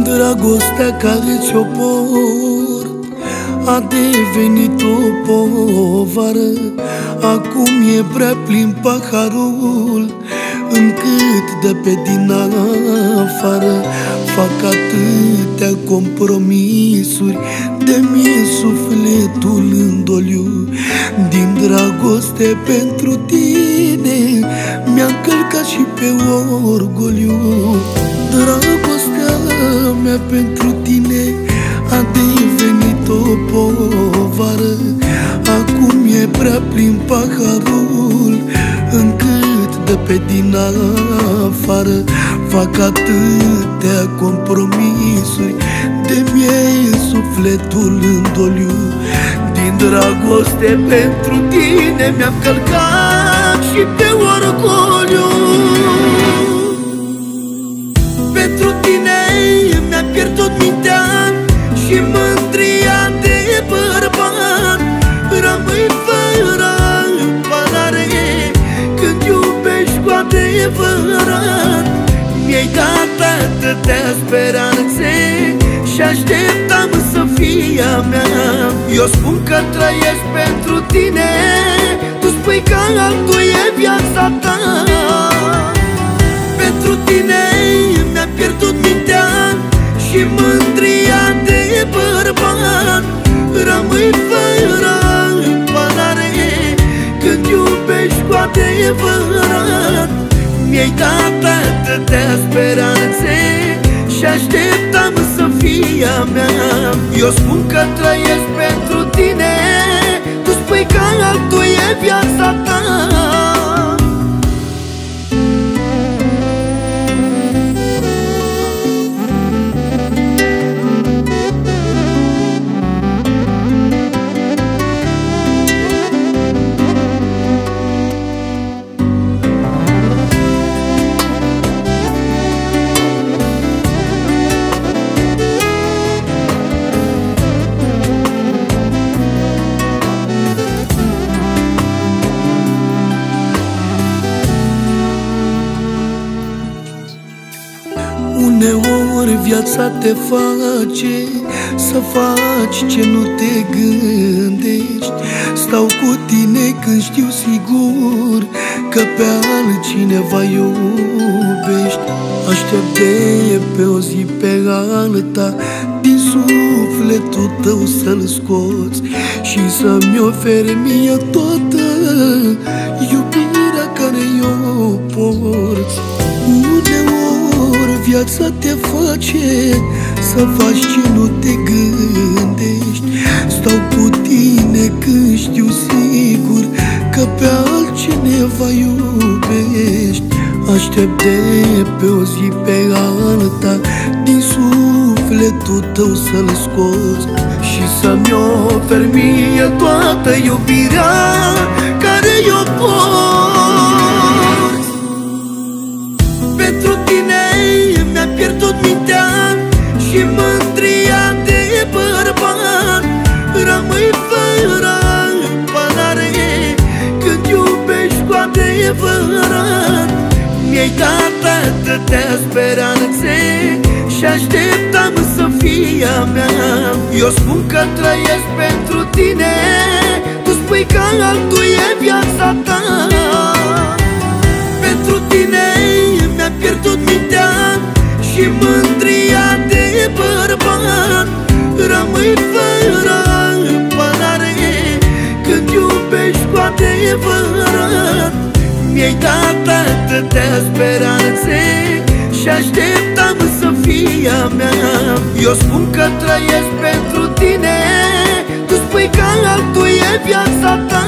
Dragostea care ți-o port A devenit o povară. Acum e prea plin paharul Încât de pe din afară. Fac atâtea compromisuri De mie sufletul în doliu. Din dragoste pentru tine Mi-a călcat și pe orgoliu. Dragostea mea pentru tine A devenit o povară. Acum e prea plin paharul Încât de pe din afară. Fac atâtea compromisuri De mie sufletul în doliu. Din dragoste pentru tine Mi-am călcat și pe orgoliu Și mândria de bărbat. Rămâi fără împărare Când iubești cu adevărat. Mi-ai dat atâtea speranțe Și așteptam să fie a mea. Eu spun că trăiesc pentru tine Tu spui că altul e viața ta. Pentru tine mi-am pierdut Mi-ai dat atâtea speranțe Și așteptam să fie a mea. Eu spun că trăiesc pentru tine Tu spui că altul e viața ta Uneori viața te face Să faci ce nu te gândești. Stau cu tine când știu sigur Că pe altcineva iubești. Aștept de pe o zi pe alta Din sufletul tău să-l scoți Și să-mi oferi mie toată viața te face Să faci ce nu te gândești. Stau cu tine când știu sigur Că pe altcineva iubești. Aștept de pe o zi pe alta Din sufletul tău să-l scoți Și să-mi oferi mie toată iubirea adevărat. Mi-ai dat atâtea speranțe Și așteptam să fie a mea. Eu spun că trăiesc pentru tine Tu spui că altul e viața ta. Pentru tine mi-am pierdut mintea Și mândria de bărbat. Rămâi fără împărare Când iubești cu adevărat Mi-ai dat atâtea speranțe Și așteptam să fie a mea. Eu spun că trăiesc pentru tine Tu spui că altul e viața ta